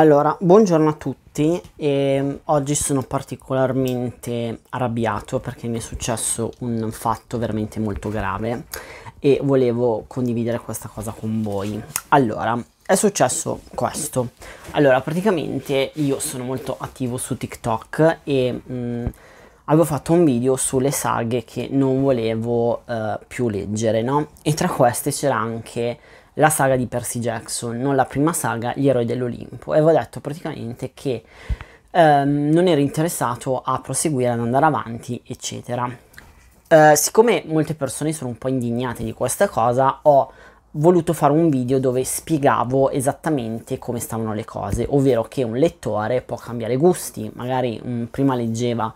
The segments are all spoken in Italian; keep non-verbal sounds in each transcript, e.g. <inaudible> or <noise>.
Allora, buongiorno a tutti e oggi sono particolarmente arrabbiato perché mi è successo un fatto veramente molto grave e volevo condividere questa cosa con voi. Allora, è successo questo. Allora, praticamente io sono molto attivo su TikTok e mh, avevo fatto un video sulle saghe che non volevo uh, più leggere, no? E tra queste c'era anche la saga di Percy Jackson, non la prima saga, Gli eroi dell'Olimpo, e avevo detto praticamente che ehm, non ero interessato a proseguire, ad andare avanti, eccetera. Eh, siccome molte persone sono un po' indignate di questa cosa, ho voluto fare un video dove spiegavo esattamente come stavano le cose, ovvero che un lettore può cambiare gusti, magari um, prima leggeva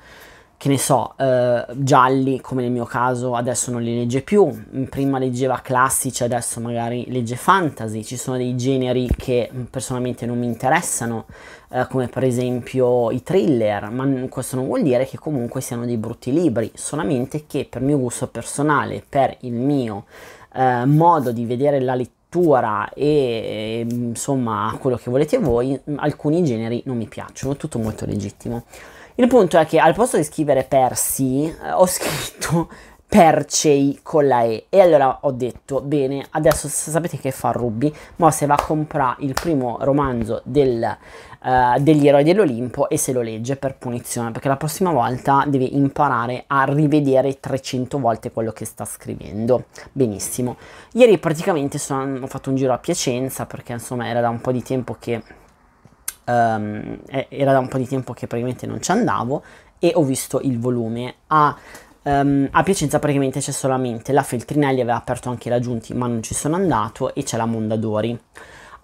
che ne so, eh, gialli come nel mio caso adesso non li legge più, prima leggeva classici adesso magari legge fantasy, ci sono dei generi che personalmente non mi interessano, eh, come per esempio i thriller, ma questo non vuol dire che comunque siano dei brutti libri, solamente che per mio gusto personale, per il mio eh, modo di vedere la lettura e insomma quello che volete voi, alcuni generi non mi piacciono, tutto molto legittimo. Il punto è che al posto di scrivere Percy eh, ho scritto <laughs> Percei con la E. E allora ho detto bene adesso sapete che fa Ruby? Ma se va a comprare il primo romanzo del, uh, degli eroi dell'Olimpo e se lo legge per punizione perché la prossima volta deve imparare a rivedere 300 volte quello che sta scrivendo. Benissimo. Ieri praticamente sono, ho fatto un giro a Piacenza perché insomma era da un po' di tempo che um, era da un po' di tempo che praticamente non ci andavo e ho visto il volume. A, um, a Piacenza praticamente c'è solamente la Feltrinelli, aveva aperto anche la Giunti ma non ci sono andato e c'è la Mondadori.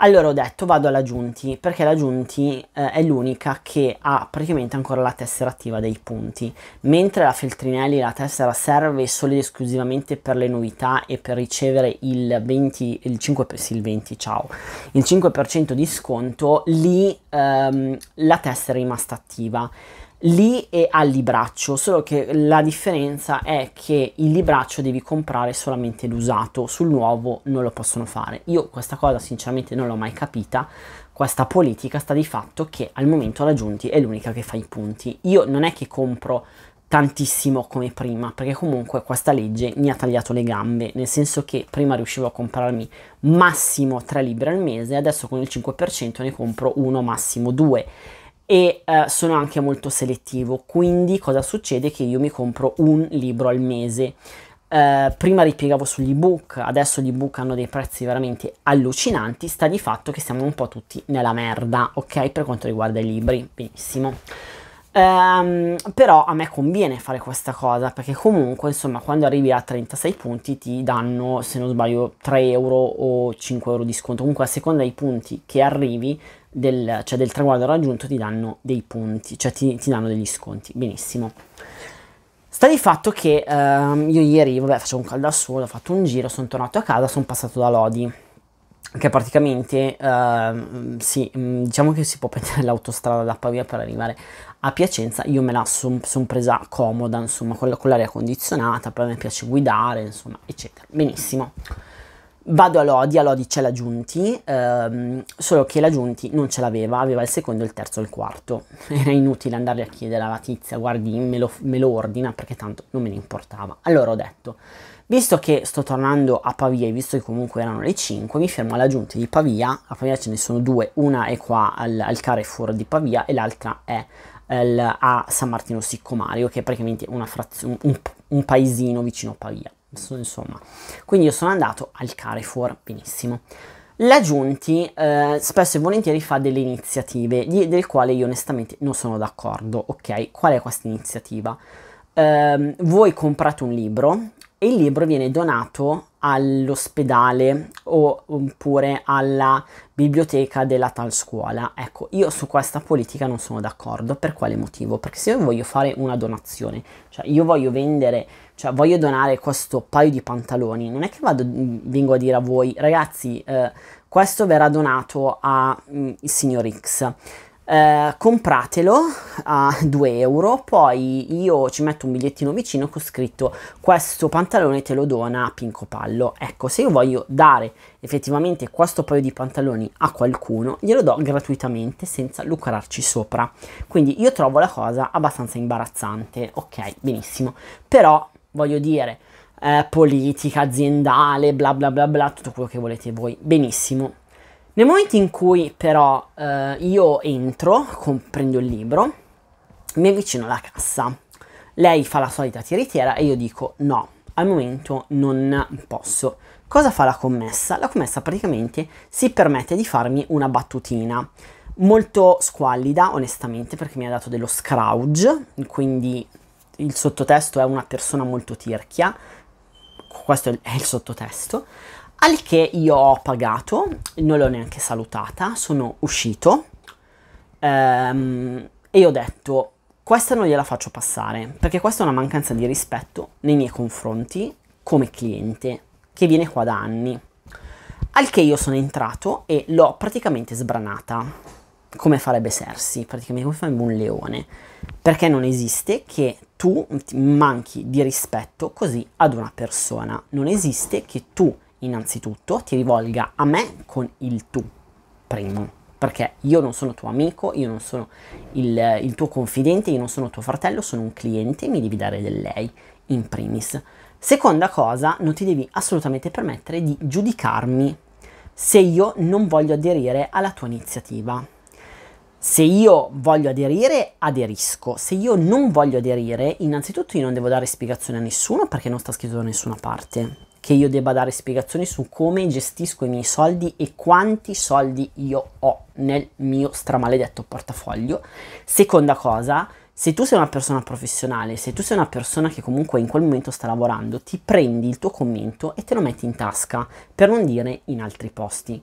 Allora ho detto vado alla Giunti perché la Giunti eh, è l'unica che ha praticamente ancora la tessera attiva dei punti, mentre la Feltrinelli la tessera serve solo ed esclusivamente per le novità e per ricevere il 20, il 5, sì, il 20, ciao, il 5% di sconto, lì ehm, la tessera è rimasta attiva lì è al libraccio, solo che la differenza è che il libraccio devi comprare solamente l'usato, sul nuovo non lo possono fare. Io questa cosa sinceramente non l'ho mai capita, questa politica sta di fatto che al momento la Giunti è l'unica che fa i punti. Io non è che compro tantissimo come prima, perché comunque questa legge mi ha tagliato le gambe, nel senso che prima riuscivo a comprarmi massimo 3 libri al mese, adesso con il 5% ne compro uno, massimo due e eh, sono anche molto selettivo, quindi cosa succede? Che io mi compro un libro al mese. Uh, prima ripiegavo sugli ebook, adesso gli ebook hanno dei prezzi veramente allucinanti, sta di fatto che siamo un po' tutti nella merda, ok? Per quanto riguarda i libri, benissimo. Um, però a me conviene fare questa cosa perché comunque insomma quando arrivi a 36 punti ti danno se non sbaglio 3 euro o 5 euro di sconto comunque a seconda dei punti che arrivi del, cioè del traguardo raggiunto ti danno dei punti, cioè ti, ti danno degli sconti. Benissimo. Sta di fatto che ehm, io ieri, vabbè, facevo un caldo sole, ho fatto un giro, sono tornato a casa, sono passato da Lodi, che praticamente, ehm, sì, mm, diciamo che si può prendere <laughs> l'autostrada da Pavia per arrivare a Piacenza, io me la sono son presa comoda, insomma, con, con l'aria condizionata, poi a me piace guidare, insomma, eccetera. Benissimo. Vado a Lodi, a Lodi c'è la Giunti, ehm, solo che la Giunti non ce l'aveva, aveva il secondo, il terzo e il quarto. <laughs> Era inutile andare a chiedere alla tizia, guardi, me lo, me lo ordina, perché tanto non me ne importava. Allora ho detto, visto che sto tornando a Pavia e visto che comunque erano le 5, mi fermo alla Giunti di Pavia, a Pavia ce ne sono due, una è qua al, al Carrefour di Pavia e l'altra è el, a San Martino Siccomario, che è praticamente frazio- un, un paesino vicino a Pavia insomma. Quindi io sono andato al Carrefour, benissimo. La Giunti eh, spesso e volentieri fa delle iniziative di, del quale io onestamente non sono d'accordo, ok? Qual è questa iniziativa? Eh, voi comprate un libro e il libro viene donato all'ospedale oppure alla biblioteca della tal scuola. Ecco, io su questa politica non sono d'accordo. Per quale motivo? Perché se io voglio fare una donazione, cioè io voglio vendere, cioè voglio donare questo paio di pantaloni, non è che vado, vengo a dire a voi, ragazzi, eh, questo verrà donato al mm, signor X eh, compratelo a 2 euro, poi io ci metto un bigliettino vicino con scritto questo pantalone te lo dona Pinco Pallo. Ecco, se io voglio dare effettivamente questo paio di pantaloni a qualcuno, glielo do gratuitamente senza lucrarci sopra. Quindi io trovo la cosa abbastanza imbarazzante, ok, benissimo, però voglio dire... Eh, politica aziendale, bla bla bla bla, tutto quello che volete voi. Benissimo, nel momento in cui però eh, io entro, prendo il libro, mi avvicino alla cassa, lei fa la solita tiritiera e io dico no, al momento non posso. Cosa fa la commessa? La commessa praticamente si permette di farmi una battutina molto squallida, onestamente, perché mi ha dato dello scrouge, quindi il sottotesto è una persona molto tirchia, questo è il sottotesto. Al che io ho pagato, non l'ho neanche salutata, sono uscito ehm, e ho detto questa non gliela faccio passare perché questa è una mancanza di rispetto nei miei confronti come cliente che viene qua da anni. Al che io sono entrato e l'ho praticamente sbranata come farebbe Sersi, praticamente come farebbe un leone, perché non esiste che tu manchi di rispetto così ad una persona, non esiste che tu innanzitutto ti rivolga a me con il tu, primo, perché io non sono tuo amico, io non sono il, il tuo confidente, io non sono tuo fratello, sono un cliente, mi devi dare del lei, in primis. Seconda cosa, non ti devi assolutamente permettere di giudicarmi se io non voglio aderire alla tua iniziativa. Se io voglio aderire, aderisco. Se io non voglio aderire, innanzitutto io non devo dare spiegazione a nessuno perché non sta scritto da nessuna parte che io debba dare spiegazioni su come gestisco i miei soldi e quanti soldi io ho nel mio stramaledetto portafoglio. Seconda cosa, se tu sei una persona professionale, se tu sei una persona che comunque in quel momento sta lavorando, ti prendi il tuo commento e te lo metti in tasca, per non dire in altri posti.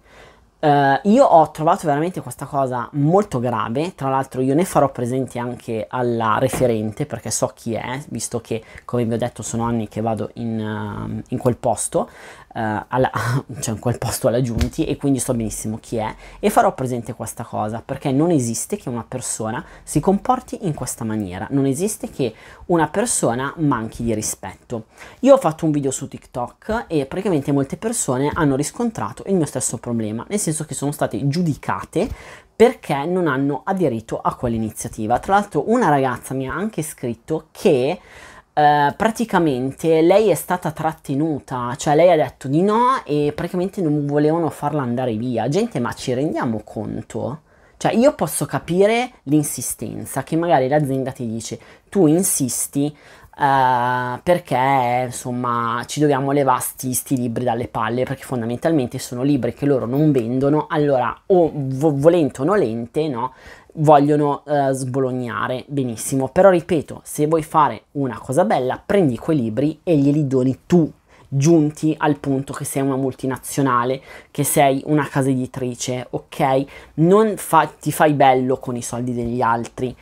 Uh, io ho trovato veramente questa cosa molto grave, tra l'altro io ne farò presente anche alla referente perché so chi è, visto che come vi ho detto sono anni che vado in, uh, in quel posto, alla, <laughs> cioè in quel posto alla Giunti e quindi so benissimo chi è e farò presente questa cosa perché non esiste che una persona si comporti in questa maniera, non esiste che una persona manchi di rispetto. Io ho fatto un video su TikTok e praticamente molte persone hanno riscontrato il mio stesso problema, nel senso che sono state giudicate perché non hanno aderito a quell'iniziativa. Tra l'altro una ragazza mi ha anche scritto che eh, praticamente lei è stata trattenuta, cioè lei ha detto di no e praticamente non volevano farla andare via. Gente, ma ci rendiamo conto? Cioè io posso capire l'insistenza che magari l'azienda ti dice tu insisti uh, perché insomma ci dobbiamo levare sti, sti, libri dalle palle perché fondamentalmente sono libri che loro non vendono allora o vo- volente o nolente no vogliono uh, sbolognare benissimo però ripeto se vuoi fare una cosa bella prendi quei libri e glieli doni tu giunti al punto che sei una multinazionale, che sei una casa editrice, ok? Non fa, ti fai bello con i soldi degli altri.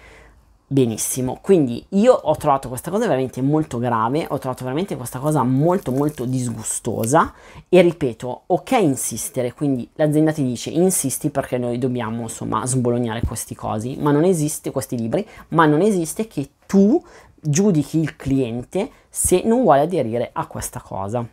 Benissimo, quindi io ho trovato questa cosa veramente molto grave, ho trovato veramente questa cosa molto molto disgustosa e ripeto, ok insistere, quindi l'azienda ti dice insisti perché noi dobbiamo insomma sbolognare questi cosi, ma non esiste questi libri, ma non esiste che tu giudichi il cliente se non vuole aderire a questa cosa.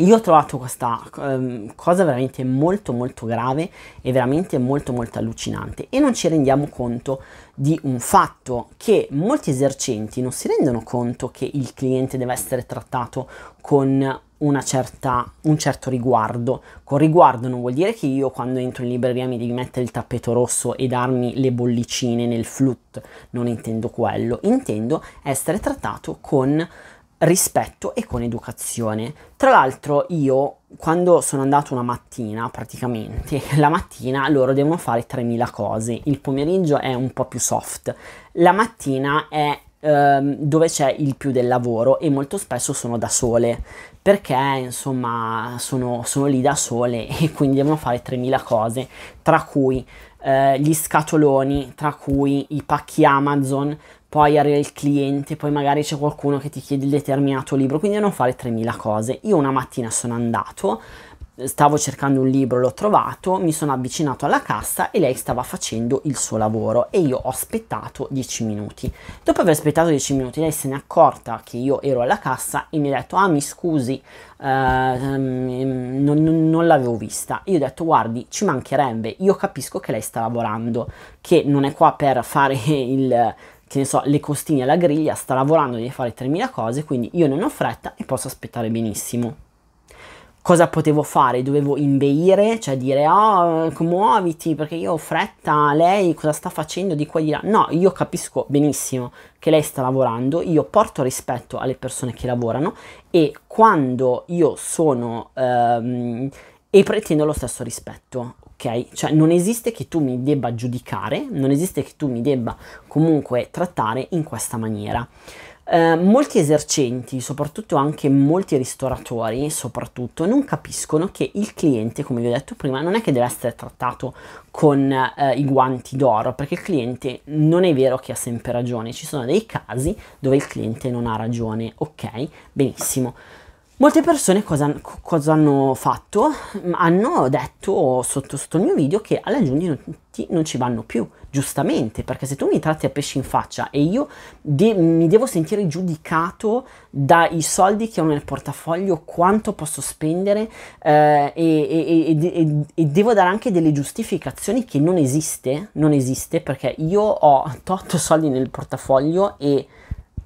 Io ho trovato questa um, cosa veramente molto molto grave e veramente molto molto allucinante. E non ci rendiamo conto di un fatto che molti esercenti non si rendono conto che il cliente deve essere trattato con una certa, un certo riguardo. Con riguardo non vuol dire che io quando entro in libreria mi devi mettere il tappeto rosso e darmi le bollicine nel flut, non intendo quello, intendo essere trattato con rispetto e con educazione. Tra l'altro io quando sono andato una mattina, praticamente, <laughs> la mattina loro devono fare 3000 cose, il pomeriggio è un po' più soft, la mattina è ehm, dove c'è il più del lavoro e molto spesso sono da sole perché insomma sono, sono lì da sole <laughs> e quindi devono fare 3000 cose tra cui eh, gli scatoloni tra cui i pacchi Amazon poi arriva il cliente, poi magari c'è qualcuno che ti chiede il determinato libro, quindi devono fare 3000 cose. Io una mattina sono andato, stavo cercando un libro, l'ho trovato, mi sono avvicinato alla cassa e lei stava facendo il suo lavoro e io ho aspettato 10 minuti. Dopo aver aspettato 10 minuti lei se n'è accorta che io ero alla cassa e mi ha detto ah mi scusi eh, non, non, non l'avevo vista. Io ho detto guardi ci mancherebbe, io capisco che lei sta lavorando, che non è qua per fare <laughs> il che ne so, le costine alla griglia, sta lavorando, deve fare 3000 cose, quindi io non ho fretta e posso aspettare benissimo cosa potevo fare? Dovevo imbeire, cioè dire oh, muoviti perché io ho fretta, lei cosa sta facendo di qua e di là? No, io capisco benissimo che lei sta lavorando, io porto rispetto alle persone che lavorano e quando io sono ehm, e pretendo lo stesso rispetto. Ok? Cioè non esiste che tu mi debba giudicare, non esiste che tu mi debba comunque trattare in questa maniera. Eh, molti esercenti, soprattutto anche molti ristoratori, soprattutto, non capiscono che il cliente, come vi ho detto prima, non è che deve essere trattato con eh, i guanti d'oro, perché il cliente non è vero che ha sempre ragione, ci sono dei casi dove il cliente non ha ragione, ok? Benissimo. Molte persone cosa, cosa, hanno fatto? Hanno detto sotto, sotto il mio video che alle aggiungi non, non, ci vanno più, giustamente, perché se tu mi tratti a pesci in faccia e io de- mi devo sentire giudicato dai soldi che ho nel portafoglio, quanto posso spendere eh, e, e, e, e, devo dare anche delle giustificazioni che non esiste, non esiste perché io ho tot soldi nel portafoglio e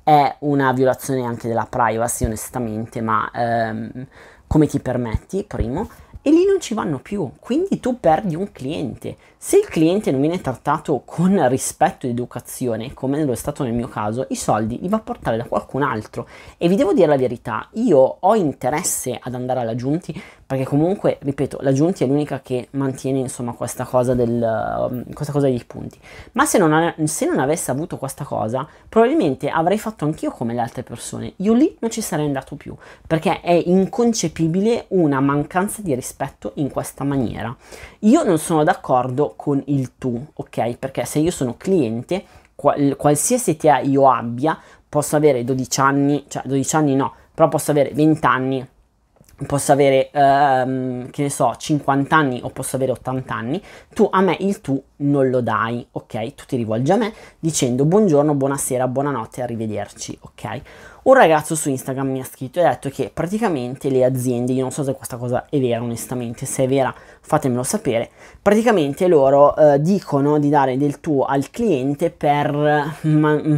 è una violazione anche della privacy onestamente, ma ehm, come ti permetti, primo, e lì non ci vanno più, quindi tu perdi un cliente. Se il cliente non viene trattato con rispetto ed educazione, come lo è stato nel mio caso, i soldi li va a portare da qualcun altro. E vi devo dire la verità, io ho interesse ad andare alla Giunti perché comunque, ripeto, la Giunti è l'unica che mantiene insomma questa cosa, del, um, questa cosa dei punti. Ma se non, ha, se non avesse avuto questa cosa, probabilmente avrei fatto anch'io come le altre persone. Io lì non ci sarei andato più perché è inconcepibile una mancanza di rispetto in questa maniera. Io non sono d'accordo con il tu, ok? Perché se io sono cliente, qual- qualsiasi età io abbia, posso avere 12 anni, cioè 12 anni no, però posso avere 20 anni, posso avere, ehm, che ne so, 50 anni o posso avere 80 anni, tu a me il tu non lo dai, ok? Tu ti rivolgi a me dicendo buongiorno, buonasera, buonanotte, arrivederci, ok? Un ragazzo su Instagram mi ha scritto e ha detto che praticamente le aziende, io non so se questa cosa è vera onestamente, se è vera fatemelo sapere, praticamente loro eh, dicono di dare del tuo al cliente per ma, mm,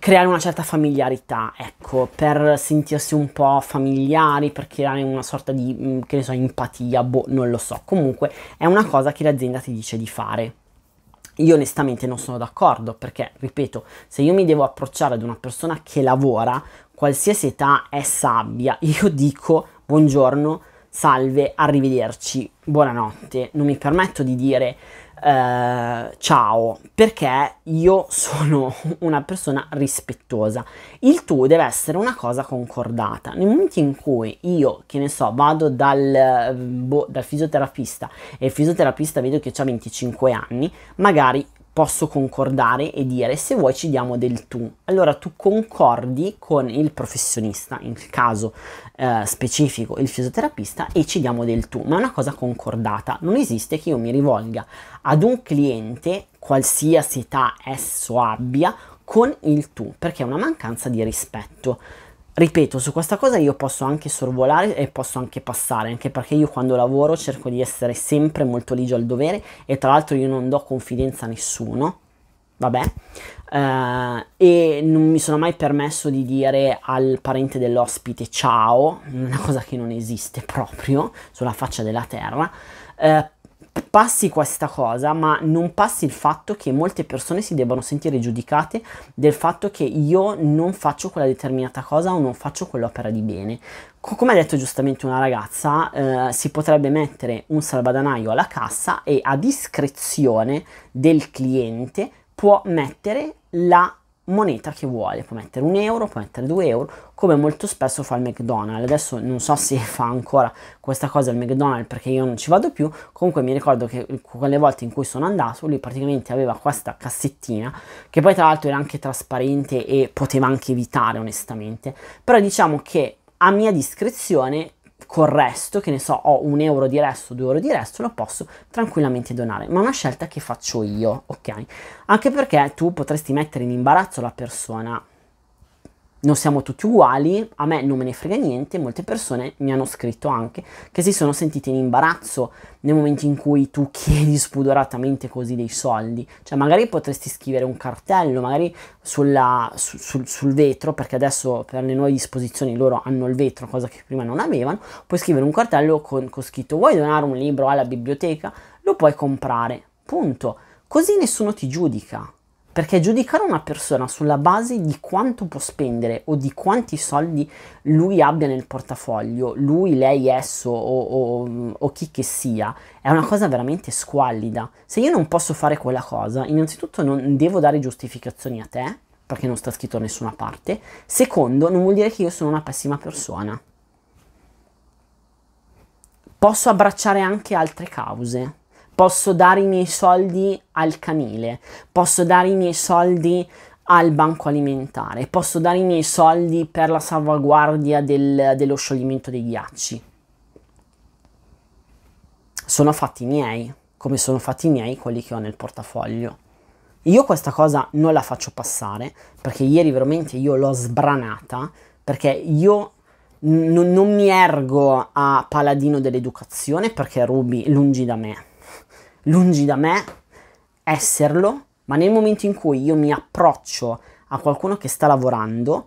creare una certa familiarità, ecco, per sentirsi un po' familiari, per creare una sorta di, mm, che ne so, empatia, boh, non lo so. Comunque è una cosa che l'azienda ti dice di fare. Io onestamente non sono d'accordo perché, ripeto, se io mi devo approcciare ad una persona che lavora, qualsiasi età essa abbia, <laughs> io dico buongiorno, salve, arrivederci, buonanotte. Non mi permetto di dire eh, ciao perché io sono <laughs> una persona rispettosa. Il tu deve essere una cosa concordata. Nel momento in cui io, che ne so, vado dal, boh, dal fisioterapista e il fisioterapista vedo che ha 25 anni, magari posso concordare e dire se vuoi ci diamo del tu. Allora tu concordi con il professionista, in caso eh, specifico il fisioterapista, e ci diamo del tu, ma è una cosa concordata. Non esiste che io mi rivolga ad un cliente, qualsiasi età esso abbia, con il tu, perché è una mancanza di rispetto. Ripeto, su questa cosa io posso anche sorvolare e posso anche passare, anche perché io quando lavoro cerco di essere sempre molto ligio al dovere e tra l'altro io non do confidenza a nessuno, vabbè, uh, e non mi sono mai permesso di dire al parente dell'ospite ciao, una cosa che non esiste proprio sulla faccia della terra, uh, passi questa cosa, ma non passi il fatto che molte persone si debbano sentire giudicate del fatto che io non faccio quella determinata cosa o non faccio quell'opera di bene. Come ha detto giustamente una ragazza, eh, si potrebbe mettere un salvadanaio alla cassa e a discrezione del cliente può mettere la moneta che vuole, può mettere un euro, può mettere due euro, come molto spesso fa il McDonald's. Adesso non so se fa ancora questa cosa il McDonald's perché io non ci vado più, comunque mi ricordo che quelle volte in cui sono andato lui praticamente aveva questa cassettina che poi tra l'altro era anche trasparente e poteva anche evitare onestamente, però diciamo che a mia discrezione col resto, che ne so, ho un euro di resto, due euro di resto, lo posso tranquillamente donare, ma è una scelta che faccio io, ok? Anche perché tu potresti mettere in imbarazzo la persona non siamo tutti uguali, a me non me ne frega niente, molte persone mi hanno scritto anche che si sono sentite in imbarazzo nel momento in cui tu chiedi spudoratamente così dei soldi, cioè magari potresti scrivere un cartello, magari sulla, su, sul, sul, vetro, perché adesso per le nuove disposizioni loro hanno il vetro, cosa che prima non avevano, puoi scrivere un cartello con, con scritto vuoi donare un libro alla biblioteca, lo puoi comprare, punto, così nessuno ti giudica, perché giudicare una persona sulla base di quanto può spendere o di quanti soldi lui abbia nel portafoglio, lui, lei, esso o, o, o, chi che sia, è una cosa veramente squallida. Se io non posso fare quella cosa, innanzitutto non devo dare giustificazioni a te, perché non sta scritto da nessuna parte. Secondo, non vuol dire che io sono una pessima persona. Posso abbracciare anche altre cause posso dare i miei soldi al canile, posso dare i miei soldi al banco alimentare, posso dare i miei soldi per la salvaguardia del, dello scioglimento dei ghiacci. Sono fatti miei, come sono fatti miei quelli che ho nel portafoglio. Io questa cosa non la faccio passare perché ieri veramente io l'ho sbranata perché io n- non mi ergo a paladino dell'educazione perché Ruby lungi da me lungi da me esserlo, ma nel momento in cui io mi approccio a qualcuno che sta lavorando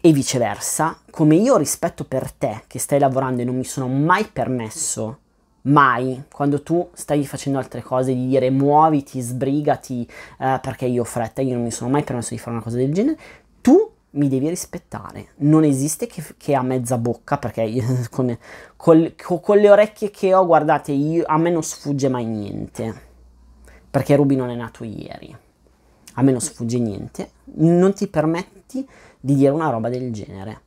e viceversa, come io rispetto per te che stai lavorando e non mi sono mai permesso, mai, quando tu stai facendo altre cose, di dire muoviti, sbrigati eh, perché io ho fretta, io non mi sono mai permesso di fare una cosa del genere, mi devi rispettare. Non esiste che, che a mezza bocca, perché io, <laughs> con, col, con, le orecchie che ho, guardate, io, a me non sfugge mai niente. Perché Ruby non è nato ieri. A me non sfugge niente. Non ti permetti di dire una roba del genere.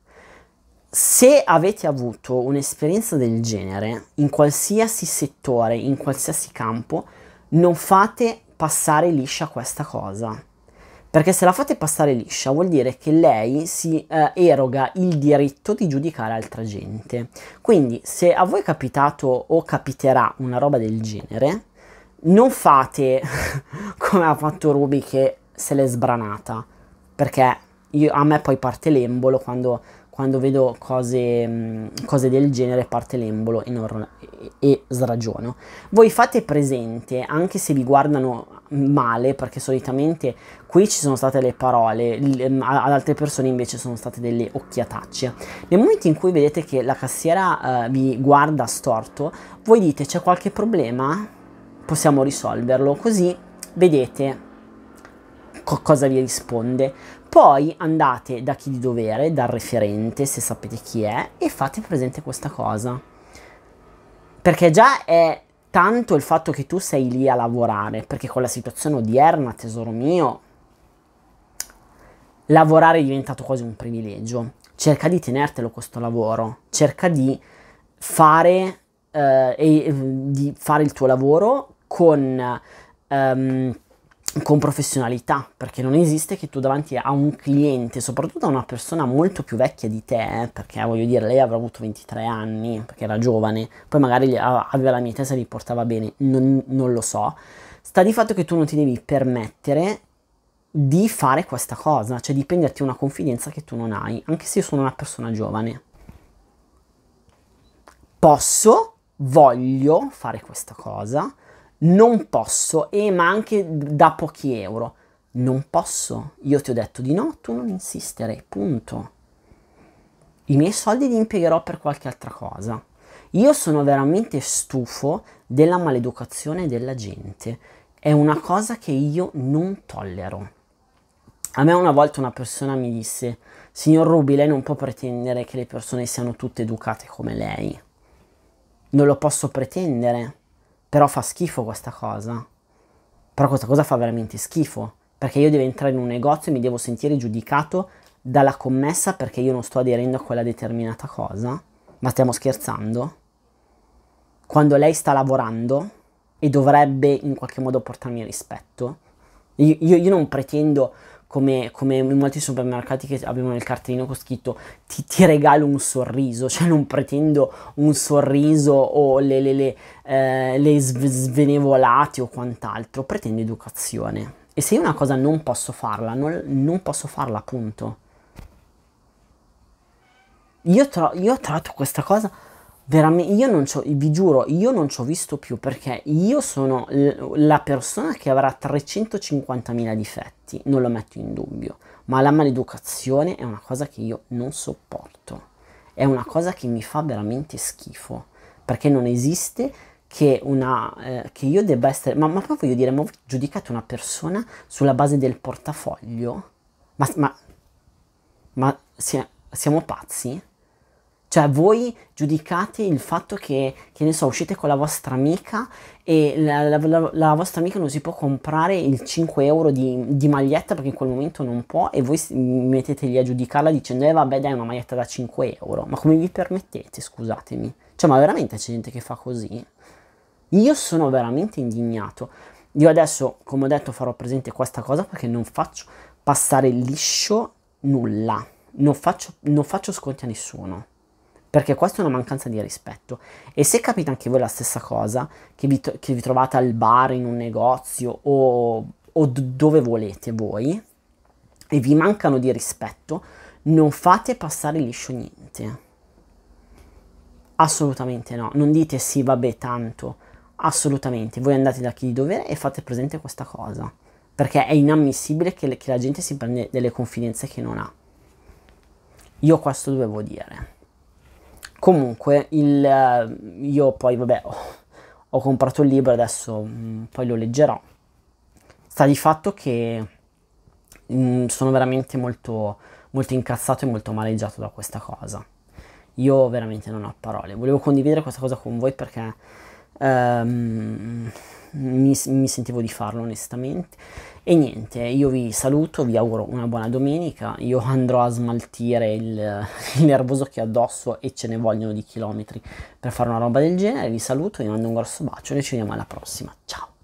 Se avete avuto un'esperienza del genere, in qualsiasi settore, in qualsiasi campo, non fate passare liscia questa cosa perché se la fate passare liscia vuol dire che lei si eh, eroga il diritto di giudicare altra gente. Quindi se a voi è capitato o capiterà una roba del genere, non fate <laughs> come ha fatto Ruby che se l'è sbranata, perché io, a me poi parte l'embolo quando quando vedo cose, mm, cose del genere parte l'embolo e, non, e, sragiono. Voi fate presente, anche se vi guardano male, perché solitamente qui ci sono state le parole, mm, ad altre persone invece sono state delle occhiatacce. Nel momento in cui vedete che la cassiera uh, vi guarda storto, voi dite c'è qualche problema? Possiamo risolverlo, così vedete co- cosa vi risponde. Poi andate da chi di dovere, dal referente, se sapete chi è, e fate presente questa cosa. Perché già è tanto il fatto che tu sei lì a lavorare, perché con la situazione odierna, tesoro mio, lavorare è diventato quasi un privilegio. Cerca di tenertelo questo lavoro, cerca di fare, eh, e, di fare il tuo lavoro con... Um, con professionalità, perché non esiste che tu davanti a un cliente, soprattutto a una persona molto più vecchia di te, perché voglio dire, lei avrà avuto 23 anni, perché era giovane, poi magari aveva la mia testa e li portava bene, non, non lo so, sta di fatto che tu non ti devi permettere di fare questa cosa, cioè di prenderti una confidenza che tu non hai, anche se io sono una persona giovane. Posso, voglio fare questa cosa, non posso, e ma anche da pochi euro. Non posso. Io ti ho detto di no, tu non insistere, punto. I miei soldi li impiegherò per qualche altra cosa. Io sono veramente stufo della maleducazione della gente. È una cosa che io non tollero. A me una volta una persona mi disse, signor Rubi, lei non può pretendere che le persone siano tutte educate come lei. Non lo posso pretendere però fa schifo questa cosa. Però questa cosa fa veramente schifo. Perché io devo entrare in un negozio e mi devo sentire giudicato dalla commessa perché io non sto aderendo a quella determinata cosa. Ma stiamo scherzando? Quando lei sta lavorando e dovrebbe in qualche modo portarmi rispetto. Io, io, io non pretendo come, come in molti supermercati che abbiamo nel cartellino con scritto ti, ti, regalo un sorriso, cioè non pretendo un sorriso o le, le, le, eh, le svenevolate o quant'altro, pretendo educazione. E se io una cosa non posso farla, non, non posso farla, appunto. Io, tro- io ho trovato questa cosa veramente, io non ci vi giuro, io non ci ho visto più perché io sono la persona che avrà 350.000 difetti, non lo metto in dubbio, ma la maleducazione è una cosa che io non sopporto, è una cosa che mi fa veramente schifo, perché non esiste che, una, eh, che io debba essere, ma, ma poi voglio dire, ma giudicate una persona sulla base del portafoglio? Ma, ma, ma siamo pazzi? Cioè voi giudicate il fatto che, che ne so, uscite con la vostra amica e la, la, la, la vostra amica non si può comprare il 5 euro di, di, maglietta perché in quel momento non può e voi mettete lì a giudicarla dicendo eh vabbè dai una maglietta da 5 euro. Ma come vi permettete, scusatemi? Cioè ma veramente c'è gente che fa così? Io sono veramente indignato. Io adesso, come ho detto, farò presente questa cosa perché non faccio passare liscio nulla. Non faccio, non faccio sconti a nessuno perché questa è una mancanza di rispetto. E se capita anche voi la stessa cosa, che vi, che vi trovate al bar, in un negozio o, o d- dove volete voi, e vi mancano di rispetto, non fate passare liscio niente. Assolutamente no, non dite sì, vabbè, tanto. Assolutamente, voi andate da chi di dovere e fate presente questa cosa. Perché è inammissibile che, le, che la gente si prende delle confidenze che non ha. Io questo dovevo dire. Comunque, il, eh, io poi, vabbè, ho, ho comprato il libro, adesso mh, mm, poi lo leggerò. Sta di fatto che mh, mm, sono veramente molto, molto incazzato e molto maleggiato da questa cosa. Io veramente non ho parole. Volevo condividere questa cosa con voi perché um, mi, mi sentivo di farlo onestamente. E niente, io vi saluto, vi auguro una buona domenica. Io andrò a smaltire il, <laughs> l'erboso che ho addosso e ce ne vogliono di chilometri per fare una roba del genere. Vi saluto, vi mando un grosso bacio e ci vediamo alla prossima. Ciao!